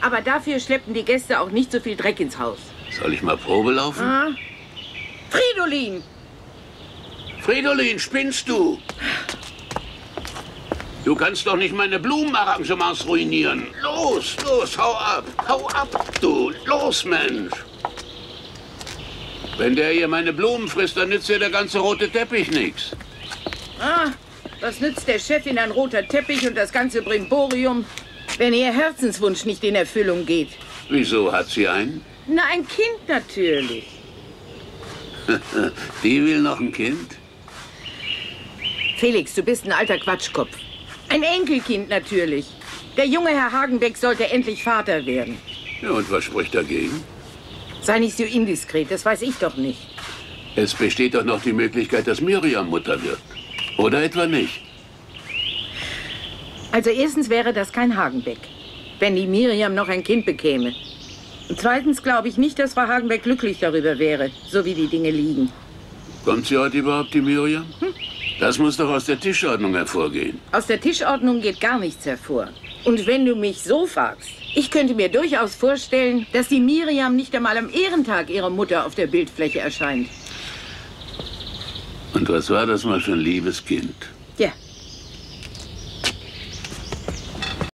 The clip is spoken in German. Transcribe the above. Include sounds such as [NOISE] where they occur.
Aber dafür schleppen die Gäste auch nicht so viel Dreck ins Haus. Soll ich mal Probe laufen? Ah. Fridolin! Fridolin, spinnst du? Du kannst doch nicht meine Blumenarrangements ruinieren. Los, los, hau ab, hau ab, du. Los, Mensch. Wenn der hier meine Blumen frisst, dann nützt dir der ganze rote Teppich nichts. Ah, was nützt der Chefin ein roter Teppich und das ganze Brimborium, wenn ihr Herzenswunsch nicht in Erfüllung geht? Wieso hat sie einen? Na, ein Kind natürlich. [LAUGHS] Die will noch ein Kind? Felix, du bist ein alter Quatschkopf. Ein Enkelkind natürlich. Der junge Herr Hagenbeck sollte endlich Vater werden. Ja, und was spricht dagegen? Sei nicht so indiskret, das weiß ich doch nicht. Es besteht doch noch die Möglichkeit, dass Miriam Mutter wird. Oder etwa nicht? Also erstens wäre das kein Hagenbeck, wenn die Miriam noch ein Kind bekäme. Und zweitens glaube ich nicht, dass Frau Hagenbeck glücklich darüber wäre, so wie die Dinge liegen. Kommt sie heute überhaupt, die Miriam? Hm? Das muss doch aus der Tischordnung hervorgehen. Aus der Tischordnung geht gar nichts hervor. Und wenn du mich so fragst, ich könnte mir durchaus vorstellen, dass die Miriam nicht einmal am Ehrentag ihrer Mutter auf der Bildfläche erscheint. Und was war das mal für ein liebes Kind?